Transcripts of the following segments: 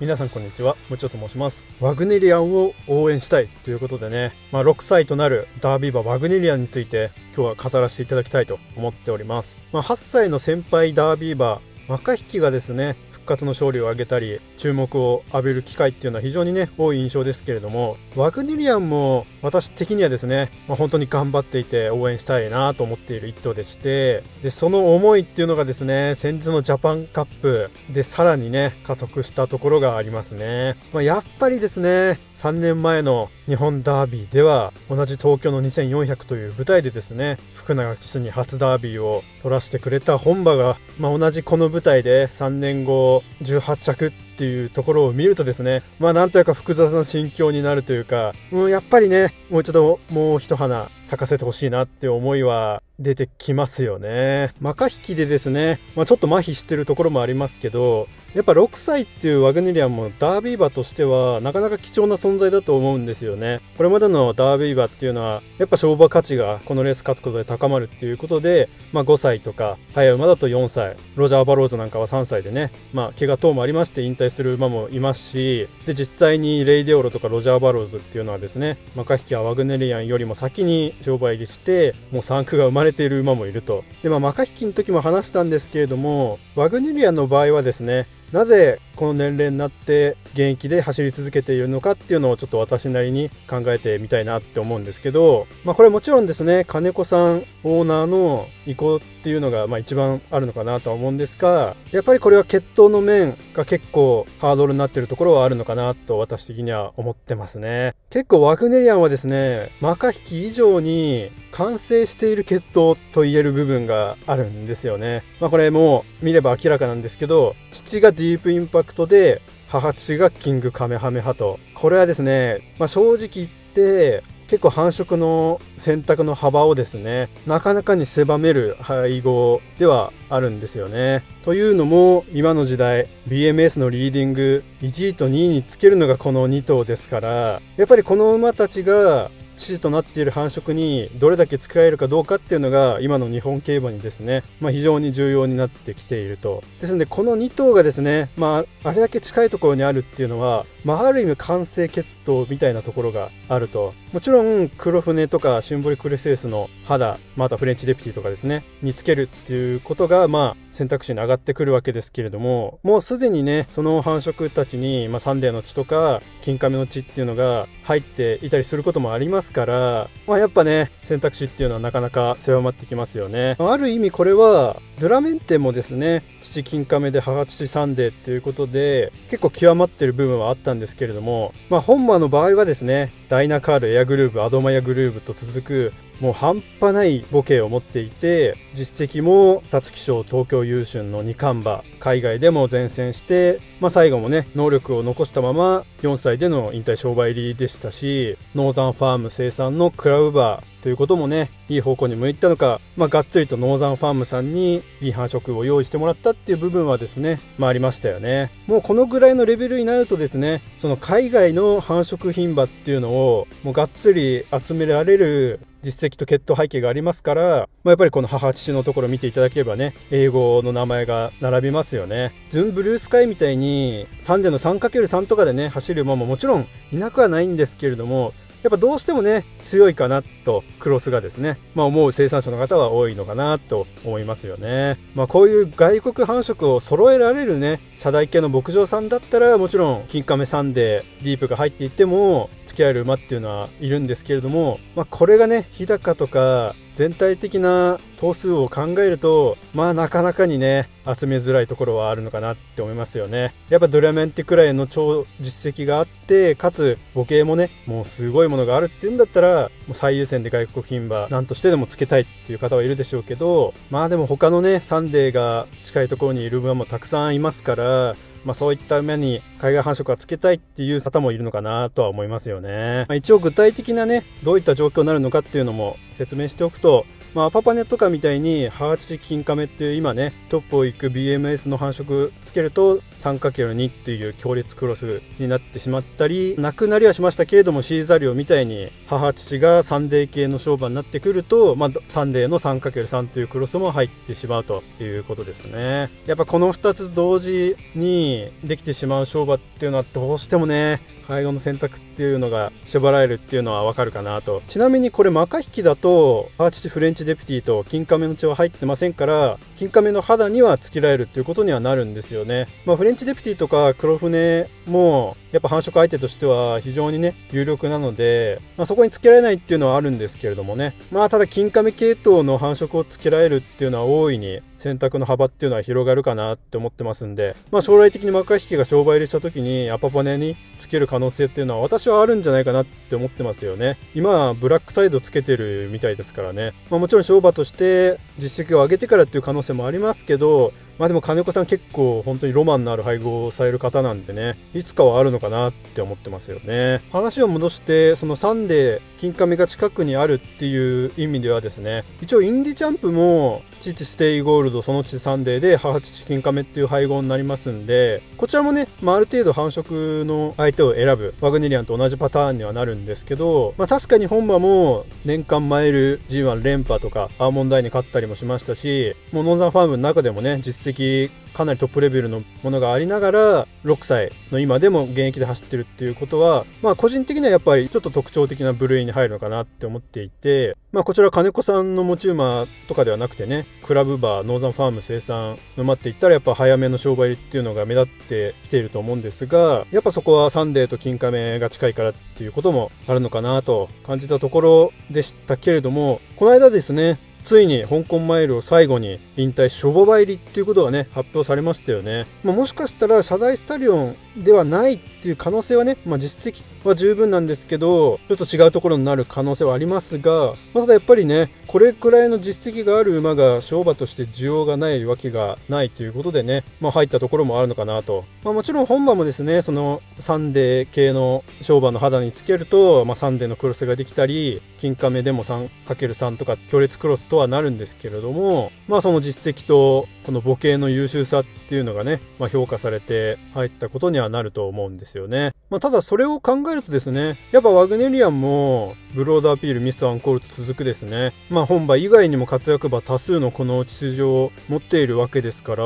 皆さんこんにちは、もちょと申します。ワグネリアンを応援したいということでね、まあ、6歳となるダービー馬ワグネリアンについて今日は語らせていただきたいと思っております。まあ、8歳の先輩ダービー馬、若引きがですね、活の勝利を挙げたり注目を浴びる機会っていうのは非常にね多い印象ですけれどもワグネリアンも私的にはですね、まあ、本当に頑張っていて応援したいなと思っている一頭でしてでその思いっていうのがですね先日のジャパンカップでさらにね加速したところがありますね、まあ、やっぱりですね3年前の日本ダービーでは同じ東京の2400という舞台でですね福永騎手に初ダービーを取らせてくれた本馬が、まあ、同じこの舞台で3年後18着っていうところを見るとですねまあなんというか複雑な心境になるというかもうやっぱりねもう一度もう一花咲かせてほしいなって思いは出てきますよね。マカ引きでですね、まあ、ちょっと麻痺してるところもありますけど、やっぱ6歳っていうワグネリアンもダービー馬としてはなかなか貴重な存在だと思うんですよね。これまでのダービー馬っていうのはやっぱ勝負価値がこのレース勝つことで高まるっていうことで、まあ、5歳とか早馬だと4歳、ロジャー・バローズなんかは3歳でね、まあ、怪我等もありまして引退する馬もいますし、で実際にレイデオロとかロジャー・バローズっていうのはですね、マカ引きはワグネリアンよりも先に商売入りしてもう3区が生まれている馬もいるとでまあマカヒキの時も話したんですけれどもワグネリアンの場合はですねなぜこの年齢になって現役で走り続けているのかっていうのをちょっと私なりに考えてみたいなって思うんですけど、まあこれもちろんですね、金子さんオーナーの意向っていうのがまあ一番あるのかなとは思うんですが、やっぱりこれは血統の面が結構ハードルになっているところはあるのかなと私的には思ってますね。結構ワグネリアンはですね、マカヒキ以上に完成している血統と言える部分があるんですよね。まあこれも見れば明らかなんですけど、父がディープインパクトで母父がキングカメハメハと。これはですね、まあ、正直言って結構繁殖の選択の幅をですねなかなかに狭める配合ではあるんですよね。というのも今の時代 BMS のリーディング1位と2位につけるのがこの2頭ですからやっぱりこの馬たちが父となっている繁殖にどれだけ使えるかどうかっていうのが今の日本競馬にですね、まあ、非常に重要になってきていると。ですのでこの2頭がですね、まあ、あれだけ近いところにあるっていうのは、まあ、ある意味完成血統みたいなところがあると。もちろん黒船とかシンボリクレセウスの肌、またフレンチデピティとかですね、につけるっていうことが、まあ、選択肢に上がってくるわけですけれども、もうすでにね、その繁殖たちに、まあ、サンデーの血とか、キンカメの血っていうのが入っていたりすることもありますから、まあ、やっぱね、選択肢っていうのはなかなか狭まってきますよね。ある意味これは、ドゥラメンテもですね、父キンカメで母父サンデーっていうことで、結構極まってる部分はあったんですけれども、まあ、本馬の場合はですね、ダイナカール、エアグルーヴ、アドマイヤグルーヴと続くもう半端ない母系を持っていて実績も皐月賞東京優駿の2冠馬海外でも善戦して、まあ、最後もね能力を残したまま4歳での引退種牡馬入りでしたしノーザンファーム生産のクラブ馬ということもねいい方向に向いたのか、まあ、がっつりとノーザンファームさんにいい繁殖を用意してもらったっていう部分はですね、まあ、ありましたよねもうこのぐらいのレベルになるとですねその海外の繁殖牝馬っていうのをもうがっつり集められる実績と血統背景がありますから、まあ、やっぱりこの母父のところ見ていただければね、英語の名前が並びますよね。ズンブルースカイみたいに、サンデーの 3×3 とかでね、走る馬ももちろんいなくはないんですけれども、やっぱどうしてもね、強いかなと、クロスがですね、まあ思う生産者の方は多いのかなと思いますよね。まあこういう外国繁殖を揃えられるね、社台系の牧場さんだったら、もちろん、キンカメサンデー、ディープが入っていっても、付き合える馬っていうのはいるんですけれども、まあ、これがね日高とか全体的な頭数を考えるとまあなかなかにね集めづらいところはあるのかなって思いますよね。やっぱドゥラメンテくらいの超実績があってかつ母系もねもうすごいものがあるっていうんだったらもう最優先で外国牝馬何としてでもつけたいっていう方はいるでしょうけどまあでも他のねサンデーが近いところにいる馬もたくさんいますからまあ、そういった馬に海外繁殖はつけたいっていう方もいるのかなとは思いますよね。まあ、一応具体的なね、どういった状況になるのかっていうのも説明しておくと、まあ、アパパネとかみたいに母父キンカメっていう今ねトップを行く BMS の繁殖つけると 3×2 っていう強烈クロスになってしまったりなくなりはしましたけれどもシーザリオみたいに母父がサンデー系の種牡馬になってくると、まあ、サンデーの 3×3 というクロスも入ってしまうということですね。やっぱこの2つ同時にできてしまう勝負っていうのはどうしてもね背後の選択っていうのが縛られるっていうのはわかるかなと。ちなみにこれマカ引きだと母父フレンチデプティと金亀の血は入ってませんから金亀の肌にはつけられるっていうことにはなるんですよね。まあレンチデプティとか黒船もやっぱ繁殖相手としては非常にね有力なので、まあ、そこにつけられないっていうのはあるんですけれどもね。まあただ金亀系統の繁殖をつけられるっていうのは大いに選択の幅っていうのは広がるかなって思ってますんで、まあ、将来的に幕引きが商売入れした時にアパパネにつける可能性っていうのは私はあるんじゃないかなって思ってますよね今ブラックタイドつけてるみたいですからね、まあ、もちろん商売として実績を上げてからっていう可能性もありますけどまあでも金子さん結構本当にロマンのある配合をされる方なんでね、いつかはあるのかなって思ってますよね。話を戻して、そのサンデー、キンカメが近くにあるっていう意味ではですね、一応インディチャンプも父ステイゴールドその父サンデーで母父キンカメっていう配合になりますんでこちらもね、まあ、ある程度繁殖の相手を選ぶワグネリアンと同じパターンにはなるんですけど、まあ、確かに本馬も年間マイル G1 連覇とかアーモンドアイに勝ったりもしましたしもうノーザンファームの中でもね実績かなりトップレベルのものがありながら6歳の今でも現役で走ってるっていうことはまあ個人的にはやっぱりちょっと特徴的な部類に入るのかなって思っていてまあこちら金子さんの持ち馬とかではなくてねクラブバーノーザンファーム生産の馬っていったらやっぱ早めの商売っていうのが目立ってきていると思うんですがやっぱそこはサンデーと金亀が近いからっていうこともあるのかなと感じたところでしたけれどもこの間ですねついに香港マイルを最後に引退し、ょぼば入りっていうことがね、発表されましたよね。まあ、もしかしたら、謝罪スタリオンではないっていう可能性はね、まあ、実績は十分なんですけど、ちょっと違うところになる可能性はありますが、まあ、ただやっぱりね、これくらいの実績がある馬が商馬として需要がないわけがないということでね、まあ、入ったところもあるのかなと。まあ、もちろん本馬もですね、そのサンデー系の商馬の肌につけると、まあ、サンデーのクロスができたり、キンカメでも 3×3 とか強烈クロスとはなるんですけれども、まあその実績とこの母系の優秀さっていうのがね、まあ、評価されて入ったことにはなると思うんですよね。まあ、ただそれを考えるとですね、やっぱワグネリアンもブロードアピール、ミスアンコールと続くですね。まあ本馬以外にも活躍馬多数のこの血筋を持っているわけですから、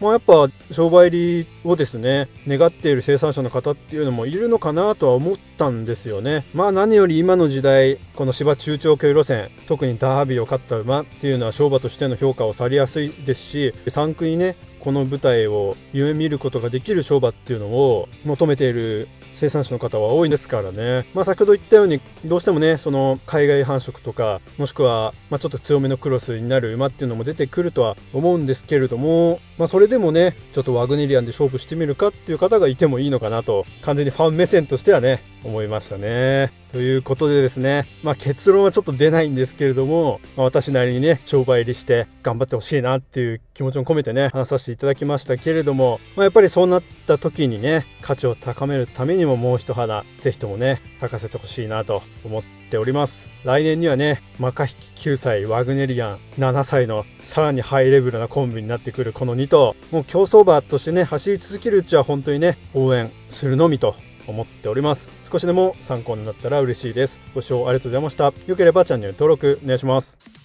まあやっぱ商売入りをですね、願っている生産者の方っていうのもいるのかなとは思ったんですよね。まあ何より今の時代、この芝中長距離路線、特にダービーを勝った馬っていうのは商馬としての評価をされやすいですし、3区にね、この舞台を夢見ることができる商売っていうのを求めている生産者の方は多いですからね。まあ先ほど言ったように、どうしてもね、その海外繁殖とか、もしくは、まちょっと強めのクロスになる馬っていうのも出てくるとは思うんですけれども、まあそれでもね、ちょっとワグネリアンで勝負してみるかっていう方がいてもいいのかなと、完全にファン目線としてはね、思いましたね。ということでですね、まあ結論はちょっと出ないんですけれども、まあ、私なりにね、商売入りして頑張ってほしいなっていう気持ちを込めてね、話させていただきましたけれども、まあ、やっぱりそうなった時にね、価値を高めるためにももう一花、ぜひともね、咲かせてほしいなと思っております。来年にはね、マカヒキ9歳、ワグネリアン7歳のさらにハイレベルなコンビになってくるこの2頭、もう競走馬としてね、走り続けるうちは本当にね、応援するのみと思っております。少しでも参考になったら嬉しいです。ご視聴ありがとうございました。良ければチャンネル登録お願いします。